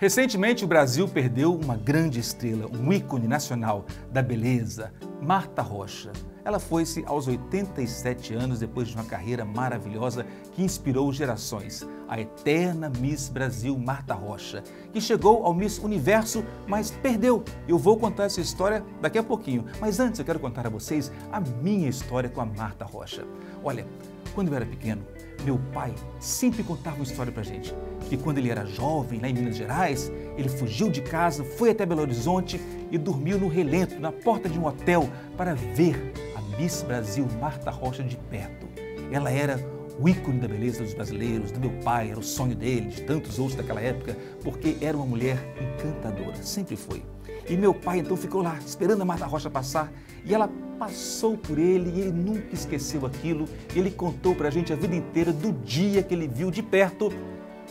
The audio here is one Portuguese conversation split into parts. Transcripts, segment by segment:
Recentemente, o Brasil perdeu uma grande estrela, um ícone nacional da beleza, Marta Rocha. Ela foi-se aos 87 anos depois de uma carreira maravilhosa que inspirou gerações. A eterna Miss Brasil Marta Rocha, que chegou ao Miss Universo, mas perdeu. Eu vou contar essa história daqui a pouquinho. Mas antes eu quero contar a vocês a minha história com a Marta Rocha. Olha, quando eu era pequeno, meu pai sempre contava uma história pra gente. Que quando ele era jovem, lá em Minas Gerais, ele fugiu de casa, foi até Belo Horizonte e dormiu no relento, na porta de um hotel, para ver a Miss Brasil Marta Rocha de perto. Ela era o ícone da beleza dos brasileiros, do meu pai, era o sonho dele, de tantos outros daquela época, porque era uma mulher encantadora, sempre foi. E meu pai então ficou lá, esperando a Marta Rocha passar, e ela passou por ele e ele nunca esqueceu aquilo. Ele contou para a gente a vida inteira do dia que ele viu de perto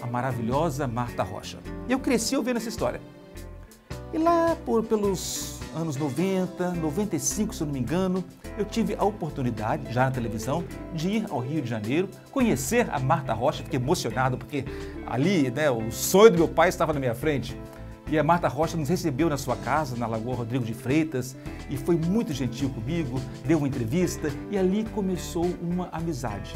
a maravilhosa Marta Rocha. Eu cresci ouvindo essa história. E lá por, pelos anos 90, 95, se eu não me engano, eu tive a oportunidade, já na televisão, de ir ao Rio de Janeiro, conhecer a Marta Rocha, fiquei emocionado porque ali né, o sonho do meu pai estava na minha frente. E a Marta Rocha nos recebeu na sua casa, na Lagoa Rodrigo de Freitas, e foi muito gentil comigo, deu uma entrevista e ali começou uma amizade.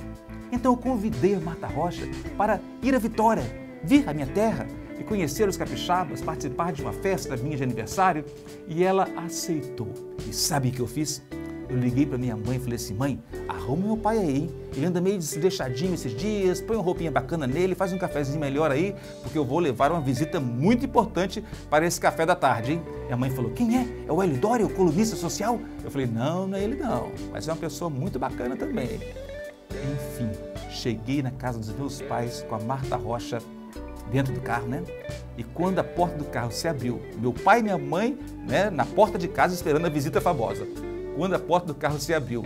Então eu convidei a Marta Rocha para ir a Vitória, vir à minha terra e conhecer os capixabas, participar de uma festa minha de aniversário, e ela aceitou. E sabe o que eu fiz? Eu liguei para minha mãe e falei assim: mãe, arruma meu pai aí? Ele anda meio desleixadinho esses dias, põe uma roupinha bacana nele, faz um cafezinho melhor aí, porque eu vou levar uma visita muito importante para esse café da tarde, hein? A mãe falou: quem é? É o Hélio Dória, o colunista social? Eu falei: não, não é ele não, mas é uma pessoa muito bacana também. Enfim, cheguei na casa dos meus pais com a Marta Rocha dentro do carro, né? E quando a porta do carro se abriu, meu pai e minha mãe, né, na porta de casa esperando a visita famosa quando a porta do carro se abriu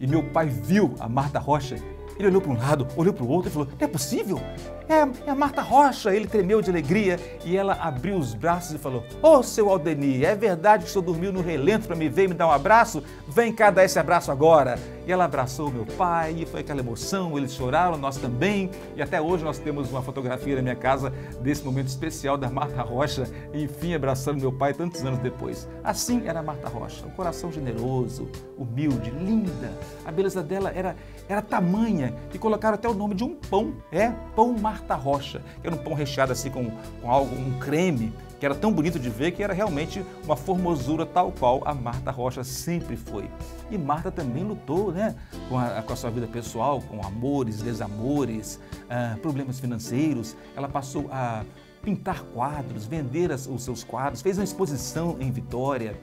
e meu pai viu a Marta Rocha, ele olhou para um lado, olhou para o outro e falou: Não é possível? É, é, a Marta Rocha. Ele tremeu de alegria e ela abriu os braços e falou: Ô oh, seu Aldenir, é verdade que o senhor dormiu no relento para me ver e me dar um abraço? Vem cá dar esse abraço agora. E ela abraçou meu pai e foi aquela emoção, eles choraram, nós também. E até hoje nós temos uma fotografia na minha casa desse momento especial da Marta Rocha, enfim, abraçando meu pai tantos anos depois. Assim era a Marta Rocha, um coração generoso, humilde, linda. A beleza dela era, era tamanha que colocaram até o nome de um pão, é, pão Marta Rocha, que era um pão recheado assim com, com algo, um creme que era tão bonito de ver que era realmente uma formosura tal qual a Marta Rocha sempre foi. E Marta também lutou né, com, a, com a sua vida pessoal, com amores, desamores, ah, problemas financeiros. Ela passou a pintar quadros, vender as, os seus quadros, fez uma exposição em Vitória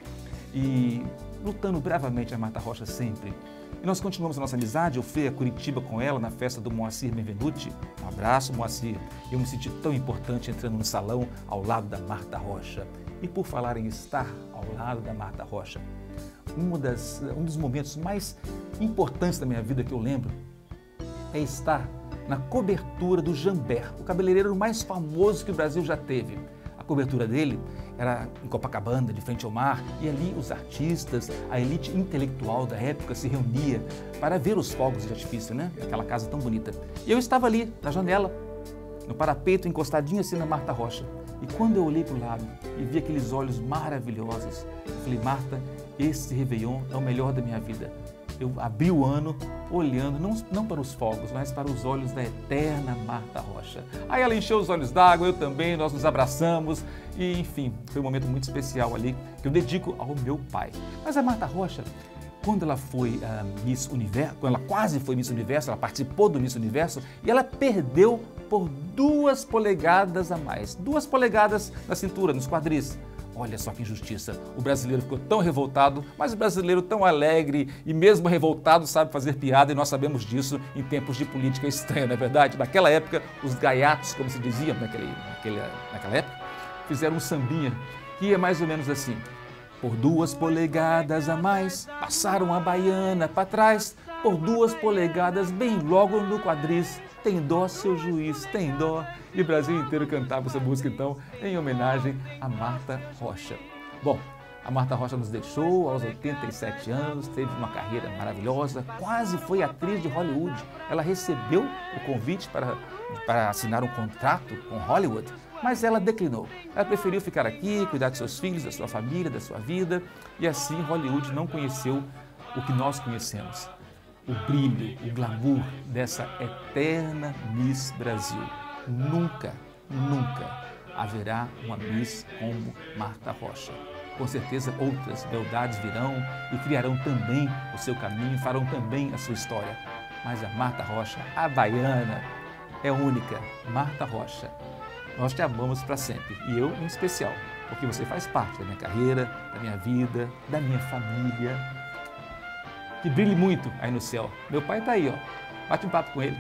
e lutando bravamente a Marta Rocha sempre. E nós continuamos a nossa amizade. Eu fui a Curitiba com ela na festa do Moacir Benvenuti. Um abraço, Moacir. Eu me senti tão importante entrando no salão ao lado da Marta Rocha. E por falar em estar ao lado da Marta Rocha, um, das, um dos momentos mais importantes da minha vida que eu lembro é estar na cobertura do Jambert, o cabeleireiro mais famoso que o Brasil já teve. A cobertura dele era em Copacabana, de frente ao mar, e ali os artistas, a elite intelectual da época se reunia para ver os fogos de artifício, né? Aquela casa tão bonita. E eu estava ali, na janela, no parapeito, encostadinho assim na Marta Rocha. E quando eu olhei para o lado e vi aqueles olhos maravilhosos, eu falei, Marta, esse Réveillon é o melhor da minha vida eu abri o ano olhando não, não para os fogos, mas para os olhos da eterna Marta Rocha. Aí ela encheu os olhos d'água, eu também, nós nos abraçamos e, enfim, foi um momento muito especial ali que eu dedico ao meu pai. Mas a Marta Rocha, quando ela foi a Miss Universo, quando ela quase foi Miss Universo, ela participou do Miss Universo e ela perdeu por duas polegadas a mais, duas polegadas na cintura, nos quadris. Olha só que injustiça. O brasileiro ficou tão revoltado, mas o brasileiro tão alegre e mesmo revoltado sabe fazer piada e nós sabemos disso em tempos de política estranha, não é verdade? Naquela época, os gaiatos, como se dizia naquele, naquele, naquela época, fizeram um sambinha que ia mais ou menos assim. Por duas polegadas a mais, passaram a baiana para trás, por duas polegadas bem logo no quadris. Tem dó, seu juiz, tem dó. E o Brasil inteiro cantava essa música, então, em homenagem a Marta Rocha. Bom, a Marta Rocha nos deixou aos 87 anos, teve uma carreira maravilhosa, quase foi atriz de Hollywood. Ela recebeu o convite para, para assinar um contrato com Hollywood, Mas ela declinou. Ela preferiu ficar aqui, cuidar de seus filhos, da sua família, da sua vida, e assim Hollywood não conheceu o que nós conhecemos. O brilho, o glamour dessa eterna Miss Brasil. Nunca, nunca haverá uma Miss como Marta Rocha. Com certeza outras beldades virão e criarão também o seu caminho, farão também a sua história. Mas a Marta Rocha, a baiana, é única. Marta Rocha, nós te amamos para sempre e eu em especial, porque você faz parte da minha carreira, da minha vida, da minha família. Que brilhe muito aí no céu. Meu pai está aí, ó. Bate um papo com ele.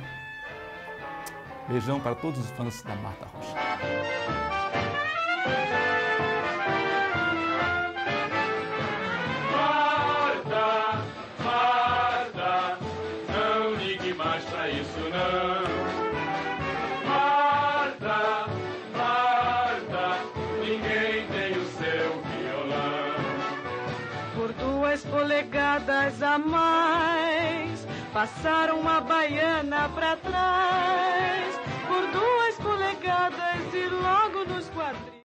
Beijão para todos os fãs da Marta Rocha. Duas polegadas a mais, passaram uma baiana pra trás. Por duas polegadas e logo